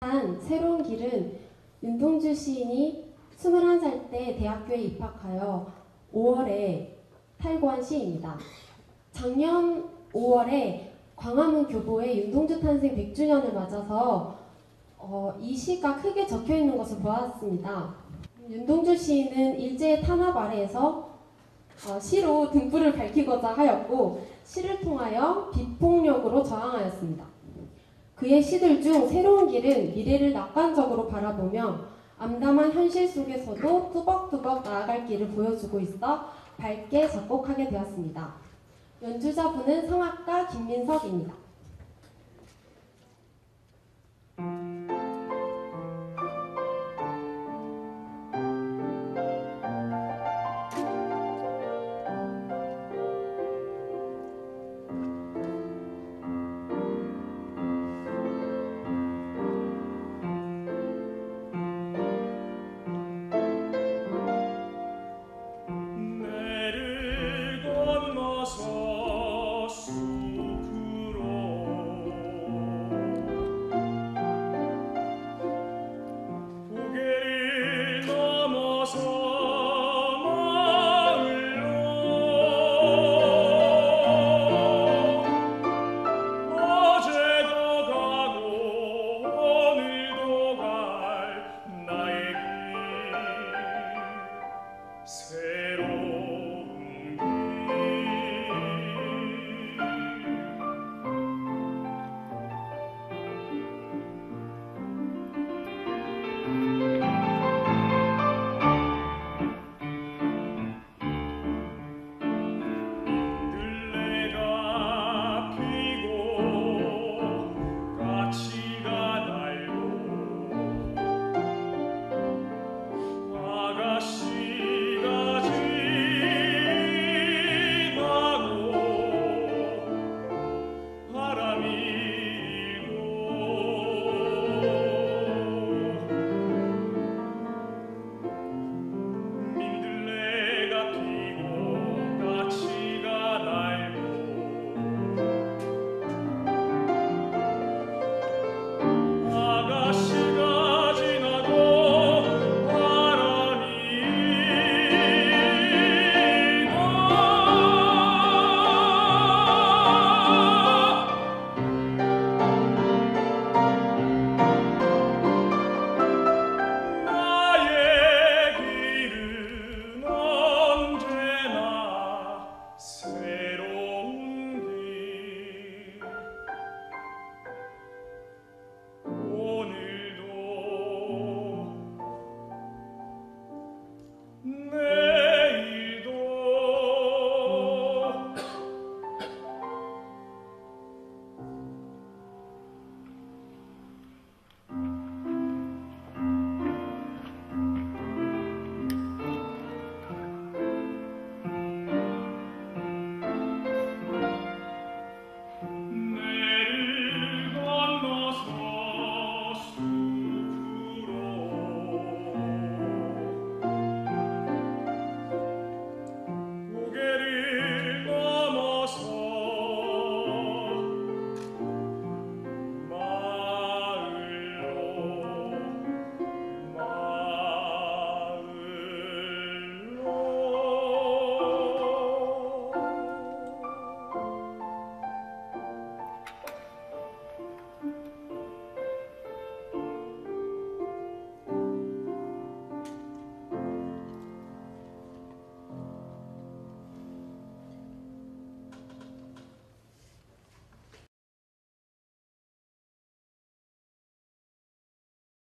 한 새로운 길은 윤동주 시인이 21살 때 대학교에 입학하여 5월에 탈고한 시입니다. 작년 5월에 광화문 교보에 윤동주 탄생 100주년을 맞아서 어, 이 시가 크게 적혀 있는 것을 보았습니다. 윤동주 시인은 일제의 탄압 아래에서 어, 시로 등불을 밝히고자 하였고 시를 통하여 비폭력으로 저항하였습니다. 그의 시들 중 새로운 길은 미래를 낙관적으로 바라보며 암담한 현실 속에서도 뚜벅뚜벅 나아갈 길을 보여주고 있어 밝게 작곡하게 되었습니다. 연주자분은 성악가 김민석입니다.